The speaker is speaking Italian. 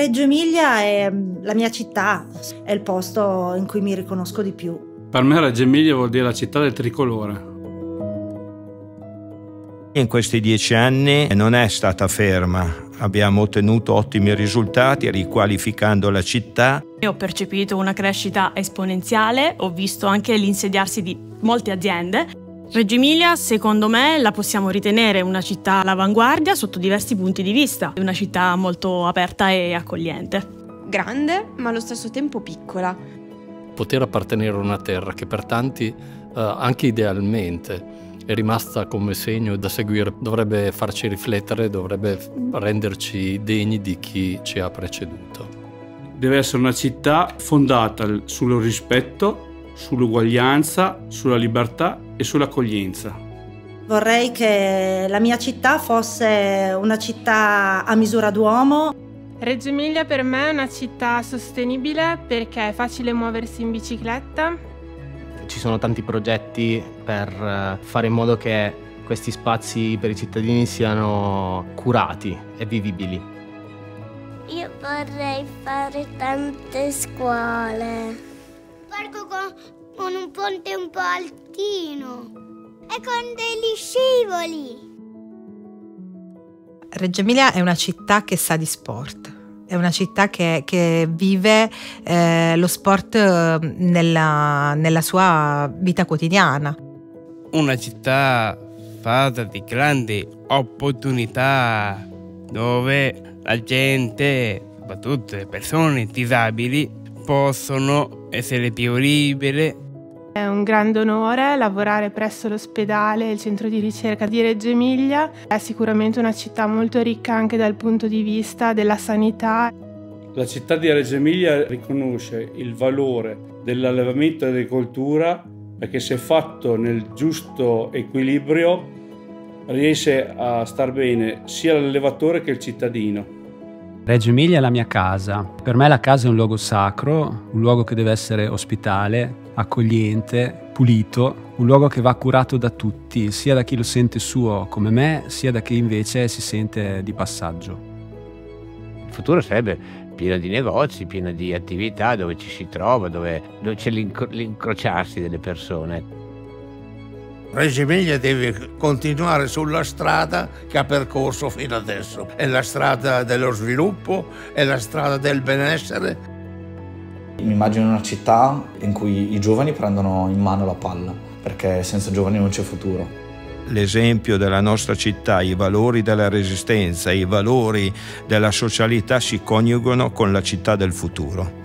Reggio Emilia è la mia città, è il posto in cui mi riconosco di più. Per me Reggio Emilia vuol dire la città del tricolore. In questi dieci anni non è stata ferma, abbiamo ottenuto ottimi risultati riqualificando la città. Ho percepito una crescita esponenziale, ho visto anche l'insediarsi di molte aziende. Reggio Emilia, secondo me, la possiamo ritenere una città all'avanguardia sotto diversi punti di vista, una città molto aperta e accogliente. Grande, ma allo stesso tempo piccola. Poter appartenere a una terra che per tanti, eh, anche idealmente, è rimasta come segno da seguire, dovrebbe farci riflettere, dovrebbe renderci degni di chi ci ha preceduto. Deve essere una città fondata sul rispetto, sull'uguaglianza, sulla libertà e sull'accoglienza. Vorrei che la mia città fosse una città a misura d'uomo. Reggio Emilia per me è una città sostenibile perché è facile muoversi in bicicletta, ci sono tanti progetti per eh, fare in modo che questi spazi per i cittadini siano curati e vivibili. Io vorrei fare tante scuole. Parco con, con un ponte un po' altino e con degli scivoli. Reggio Emilia è una città che sa di sport è una città che, che vive eh, lo sport eh, nella, nella sua vita quotidiana. Una città fatta di grandi opportunità dove la gente, soprattutto le persone disabili, possono essere più libere è un grande onore lavorare presso l'ospedale, il centro di ricerca di Reggio Emilia. È sicuramente una città molto ricca anche dal punto di vista della sanità. La città di Reggio Emilia riconosce il valore dell'allevamento e dell'agricoltura perché se fatto nel giusto equilibrio riesce a star bene sia l'allevatore che il cittadino. Reggio Emilia è la mia casa. Per me la casa è un luogo sacro, un luogo che deve essere ospitale, accogliente, pulito, un luogo che va curato da tutti, sia da chi lo sente suo come me, sia da chi invece si sente di passaggio. Il futuro sarebbe pieno di negozi, pieno di attività dove ci si trova, dove, dove c'è l'incro- l'incrociarsi delle persone. Reggio Emilia deve continuare sulla strada che ha percorso fino adesso. È la strada dello sviluppo, è la strada del benessere. Mi immagino una città in cui i giovani prendono in mano la palla, perché senza giovani non c'è futuro. L'esempio della nostra città, i valori della resistenza, i valori della socialità si coniugano con la città del futuro.